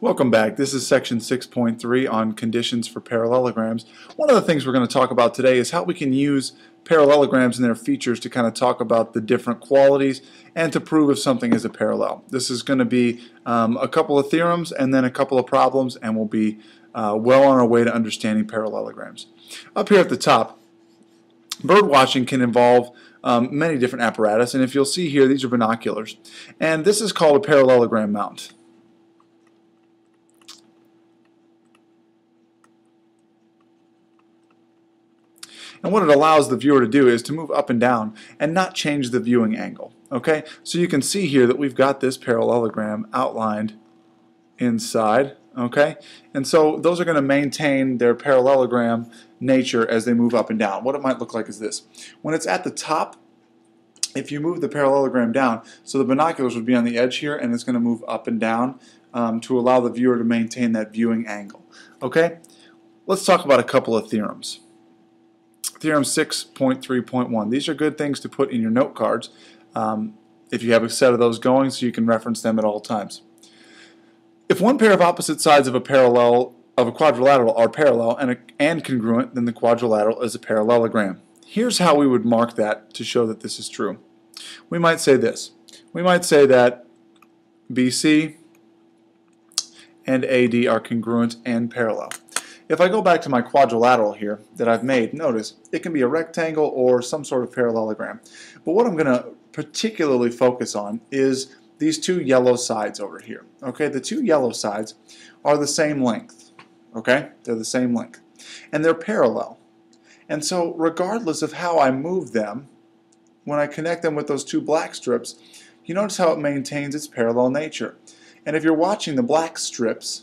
Welcome back. This is section 6.3 on conditions for parallelograms. One of the things we're going to talk about today is how we can use parallelograms and their features to kind of talk about the different qualities and to prove if something is a parallel. This is going to be um, a couple of theorems and then a couple of problems and we'll be uh, well on our way to understanding parallelograms. Up here at the top, bird watching can involve um, many different apparatus and if you'll see here these are binoculars and this is called a parallelogram mount. And what it allows the viewer to do is to move up and down and not change the viewing angle. Okay, so you can see here that we've got this parallelogram outlined inside. Okay, and so those are going to maintain their parallelogram nature as they move up and down. What it might look like is this. When it's at the top, if you move the parallelogram down, so the binoculars would be on the edge here and it's going to move up and down um, to allow the viewer to maintain that viewing angle. Okay, let's talk about a couple of theorems. Theorem 6.3.1. These are good things to put in your note cards um, if you have a set of those going so you can reference them at all times. If one pair of opposite sides of a parallel of a quadrilateral are parallel and, a, and congruent, then the quadrilateral is a parallelogram. Here's how we would mark that to show that this is true. We might say this. We might say that BC and AD are congruent and parallel. If I go back to my quadrilateral here that I've made, notice it can be a rectangle or some sort of parallelogram. But what I'm going to particularly focus on is these two yellow sides over here. Okay, the two yellow sides are the same length. Okay, they're the same length. And they're parallel. And so regardless of how I move them, when I connect them with those two black strips, you notice how it maintains its parallel nature. And if you're watching the black strips,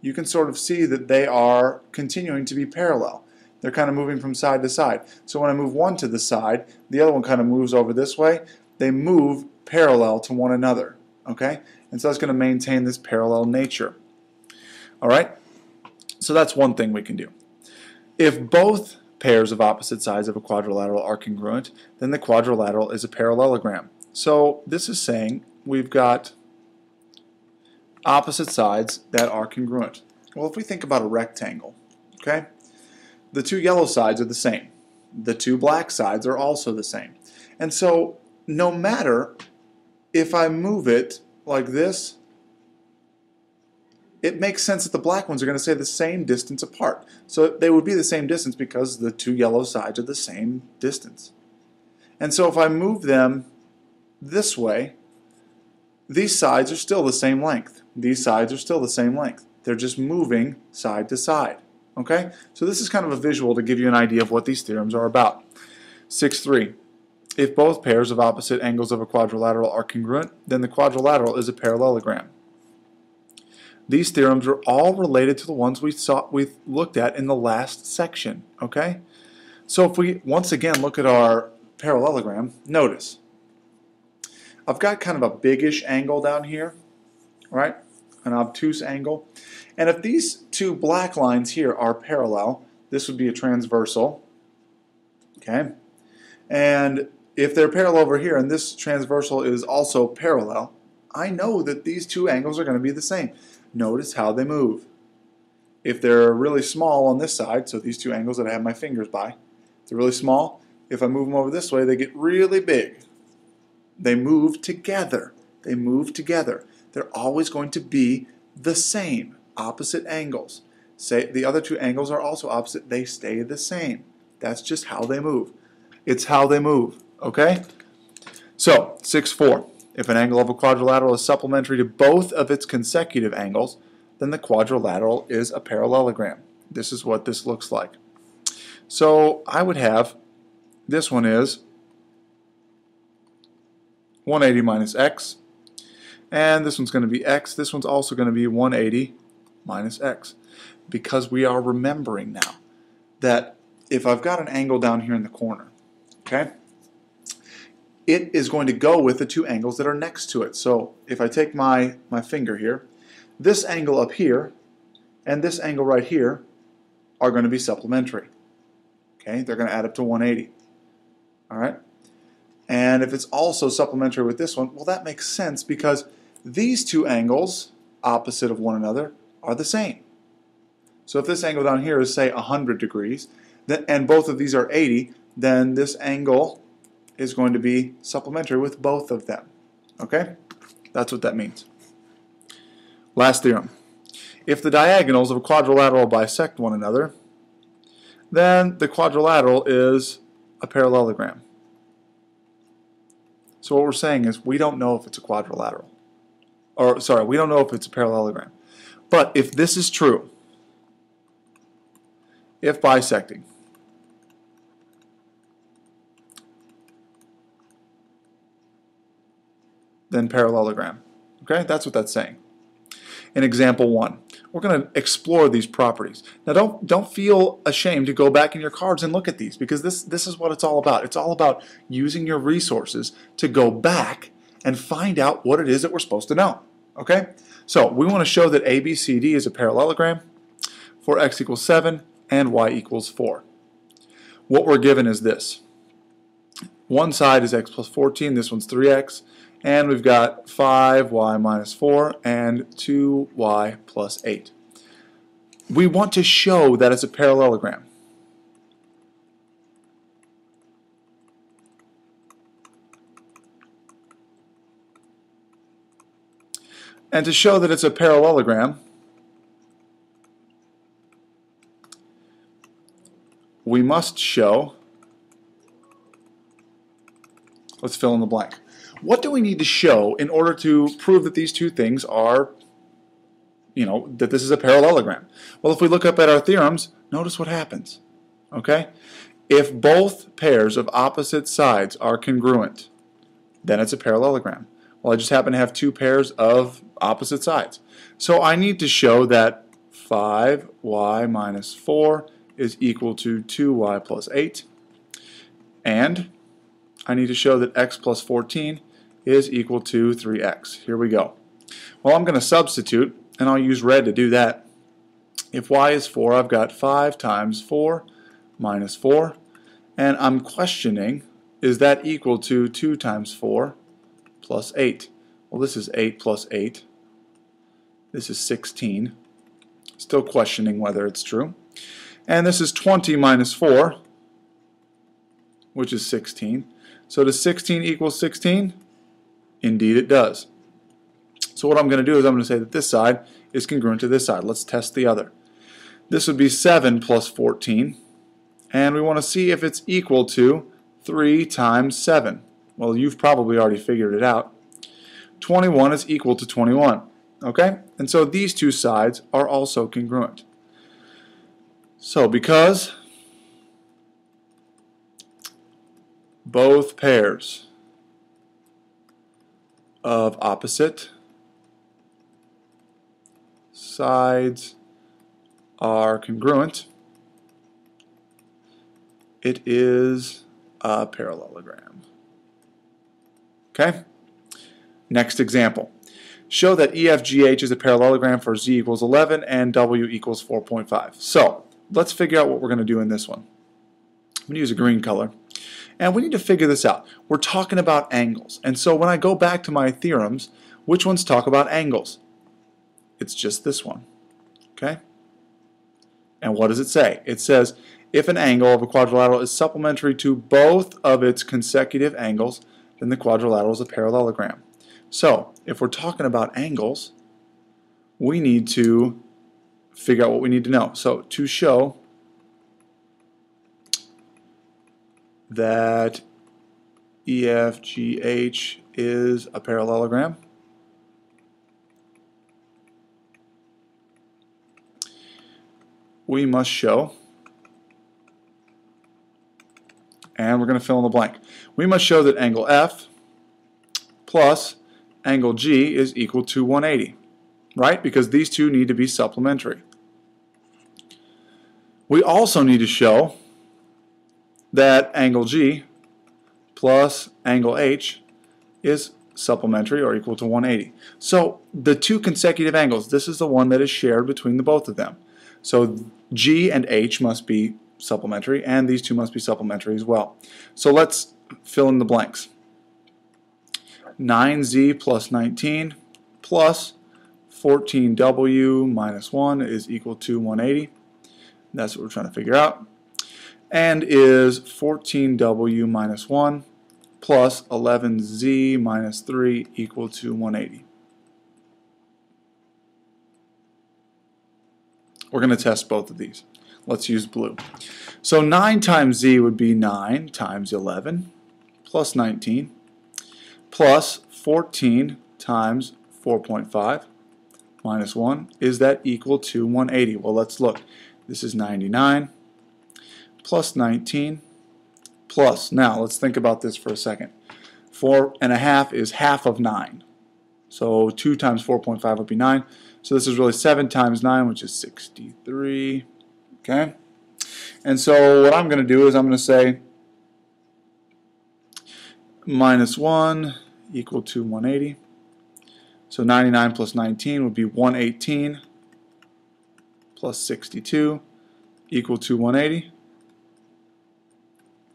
you can sort of see that they are continuing to be parallel. They're kind of moving from side to side. So when I move one to the side, the other one kind of moves over this way. They move parallel to one another. Okay? And so that's going to maintain this parallel nature. All right? So that's one thing we can do. If both pairs of opposite sides of a quadrilateral are congruent, then the quadrilateral is a parallelogram. So this is saying we've got opposite sides that are congruent. Well, if we think about a rectangle, okay, the two yellow sides are the same. The two black sides are also the same. And so no matter if I move it like this, it makes sense that the black ones are going to stay the same distance apart. So they would be the same distance because the two yellow sides are the same distance. And so if I move them this way, these sides are still the same length. These sides are still the same length. They're just moving side to side. Okay? So this is kind of a visual to give you an idea of what these theorems are about. 6.3. If both pairs of opposite angles of a quadrilateral are congruent, then the quadrilateral is a parallelogram. These theorems are all related to the ones we saw we looked at in the last section. Okay? So if we once again look at our parallelogram, notice I've got kind of a biggish angle down here, right? An obtuse angle. And if these two black lines here are parallel, this would be a transversal, okay? And if they're parallel over here and this transversal is also parallel, I know that these two angles are going to be the same. Notice how they move. If they're really small on this side, so these two angles that I have my fingers by, they're really small. If I move them over this way, they get really big. They move together. They move together. They're always going to be the same, opposite angles. Say the other two angles are also opposite. They stay the same. That's just how they move. It's how they move, okay? So, 6-4. If an angle of a quadrilateral is supplementary to both of its consecutive angles, then the quadrilateral is a parallelogram. This is what this looks like. So I would have, this one is 180 minus x. And this one's going to be x. This one's also going to be 180 minus x. Because we are remembering now that if I've got an angle down here in the corner, okay, it is going to go with the two angles that are next to it. So if I take my, my finger here, this angle up here and this angle right here are going to be supplementary. Okay, they're going to add up to 180. All right. And if it's also supplementary with this one, well, that makes sense because these two angles opposite of one another are the same. So if this angle down here is, say, 100 degrees, then, and both of these are 80, then this angle is going to be supplementary with both of them. Okay? That's what that means. Last theorem. If the diagonals of a quadrilateral bisect one another, then the quadrilateral is a parallelogram. So what we're saying is we don't know if it's a quadrilateral. Or, sorry, we don't know if it's a parallelogram. But if this is true, if bisecting, then parallelogram. Okay, that's what that's saying. In example one, we're going to explore these properties. Now don't don't feel ashamed to go back in your cards and look at these because this this is what it's all about. It's all about using your resources to go back and find out what it is that we're supposed to know. Okay? So we want to show that ABCD is a parallelogram for x equals 7 and y equals 4. What we're given is this. One side is x plus 14, this one's 3x, and we've got 5y minus 4 and 2y plus 8. We want to show that it's a parallelogram. And to show that it's a parallelogram, we must show, let's fill in the blank. What do we need to show in order to prove that these two things are, you know, that this is a parallelogram? Well, if we look up at our theorems, notice what happens. Okay? If both pairs of opposite sides are congruent, then it's a parallelogram. Well, I just happen to have two pairs of opposite sides. So I need to show that 5y minus 4 is equal to 2y plus 8. And I need to show that x plus 14 is equal to 3x. Here we go. Well, I'm going to substitute, and I'll use red to do that. If y is 4, I've got 5 times 4 minus 4. And I'm questioning, is that equal to 2 times 4 plus 8? Well, this is 8 plus 8. This is 16. Still questioning whether it's true. And this is 20 minus 4, which is 16. So does 16 equal 16? Indeed it does. So what I'm going to do is I'm going to say that this side is congruent to this side. Let's test the other. This would be 7 plus 14. And we want to see if it's equal to 3 times 7. Well, you've probably already figured it out. 21 is equal to 21. Okay? And so these two sides are also congruent. So because both pairs of opposite sides are congruent, it is a parallelogram. Okay? Next example. Show that EFGH is a parallelogram for Z equals 11 and W equals 4.5. So, let's figure out what we're going to do in this one. I'm going to use a green color. And we need to figure this out. We're talking about angles. And so when I go back to my theorems, which ones talk about angles? It's just this one. Okay? And what does it say? It says, if an angle of a quadrilateral is supplementary to both of its consecutive angles, then the quadrilateral is a parallelogram. So, if we're talking about angles, we need to figure out what we need to know. So, to show that EFGH is a parallelogram. We must show, and we're going to fill in the blank. We must show that angle F plus angle G is equal to 180, right? Because these two need to be supplementary. We also need to show that angle G plus angle H is supplementary or equal to 180. So the two consecutive angles, this is the one that is shared between the both of them. So G and H must be supplementary and these two must be supplementary as well. So let's fill in the blanks. 9z plus 19 plus 14w minus 1 is equal to 180. That's what we're trying to figure out. And is 14w minus 1 plus 11z minus 3 equal to 180. We're going to test both of these. Let's use blue. So 9 times z would be 9 times 11 plus 19 plus 14 times 4.5 minus 1. Is that equal to 180? Well, let's look. This is 99 plus 19 plus. Now, let's think about this for a second. 4 and a half is half of 9. So 2 times 4.5 would be 9. So this is really 7 times 9, which is 63. Okay? And so what I'm going to do is I'm going to say minus 1 equal to 180. So 99 plus 19 would be 118 plus 62 equal to 180.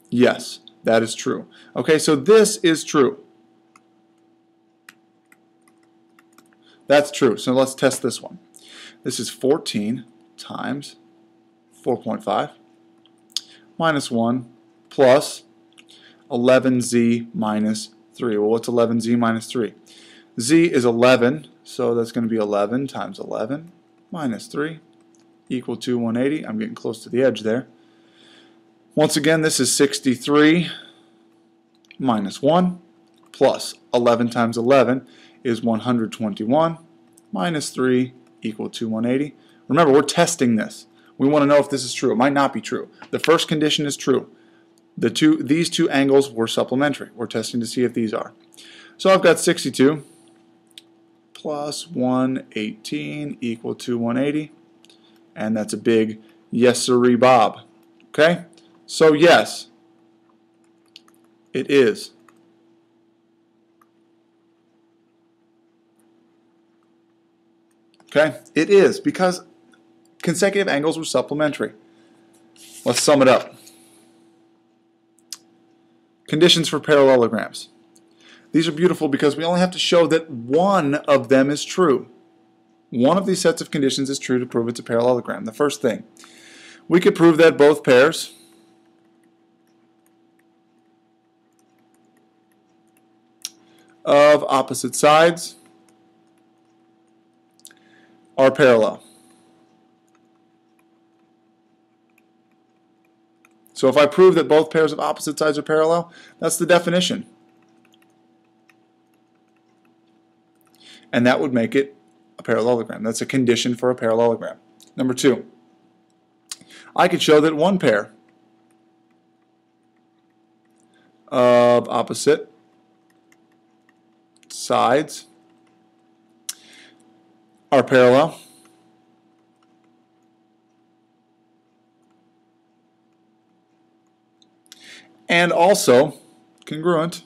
Yes, that is true. Okay, so this is true. That's true. So let's test this one. This is 14 times 4.5 minus 1 plus 11z minus 3. Well, what's 11z minus 3? z is 11, so that's going to be 11 times 11 minus 3 equal to 180. I'm getting close to the edge there. Once again, this is 63 minus 1 plus 11 times 11 is 121 minus 3 equal to 180. Remember, we're testing this. We want to know if this is true. It might not be true. The first condition is true. The two, these two angles were supplementary. We're testing to see if these are. So I've got 62 plus 118 equal to 180. And that's a big yes sirree Bob. Okay? So yes, it is. Okay? It is because consecutive angles were supplementary. Let's sum it up. Conditions for parallelograms. These are beautiful because we only have to show that one of them is true. One of these sets of conditions is true to prove it's a parallelogram. The first thing, we could prove that both pairs of opposite sides are parallel. So if I prove that both pairs of opposite sides are parallel, that's the definition. and that would make it a parallelogram. That's a condition for a parallelogram. Number two, I could show that one pair of opposite sides are parallel. And also congruent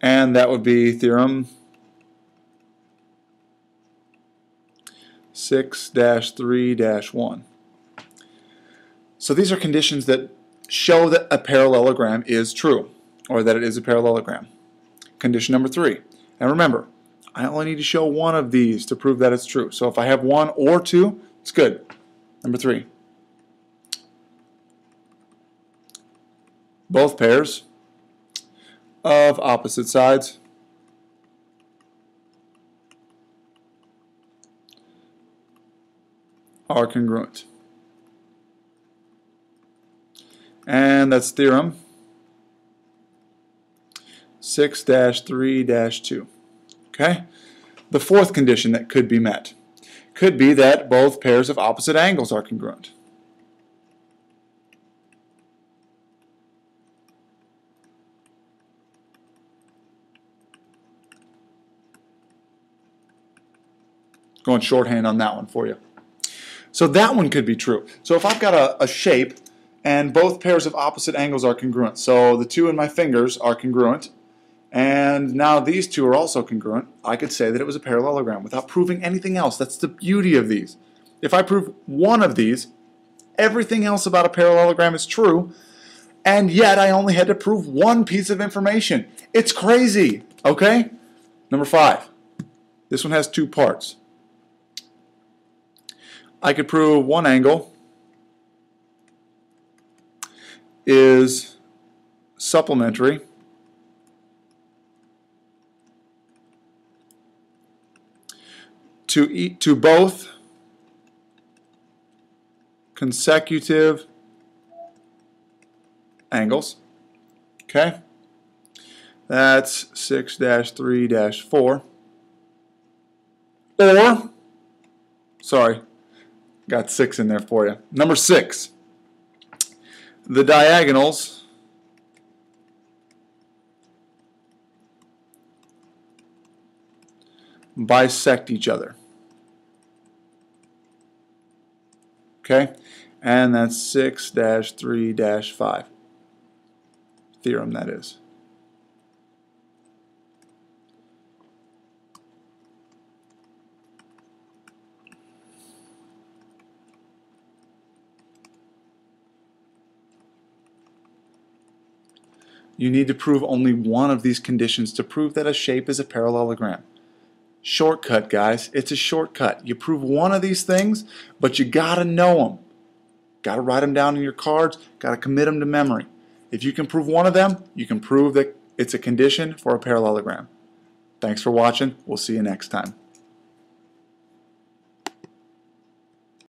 and that would be theorem 6-3-1. So these are conditions that show that a parallelogram is true, or that it is a parallelogram. Condition number three. And remember, I only need to show one of these to prove that it's true. So if I have one or two, it's good. Number three. Both pairs of opposite sides. are congruent. And that's theorem 6-3-2. Okay? The fourth condition that could be met could be that both pairs of opposite angles are congruent. going shorthand on that one for you. So that one could be true. So if I've got a, a shape and both pairs of opposite angles are congruent, so the two in my fingers are congruent, and now these two are also congruent, I could say that it was a parallelogram without proving anything else. That's the beauty of these. If I prove one of these, everything else about a parallelogram is true, and yet I only had to prove one piece of information. It's crazy, okay? Number five. This one has two parts. I could prove one angle is supplementary to, e to both consecutive angles. Okay? That's 6-3-4. Or, sorry, got 6 in there for you. Number 6, the diagonals bisect each other. Okay? And that's 6-3-5. Theorem, that is. You need to prove only one of these conditions to prove that a shape is a parallelogram. Shortcut, guys. It's a shortcut. You prove one of these things, but you got to know them. Got to write them down in your cards. Got to commit them to memory. If you can prove one of them, you can prove that it's a condition for a parallelogram. Thanks for watching. We'll see you next time.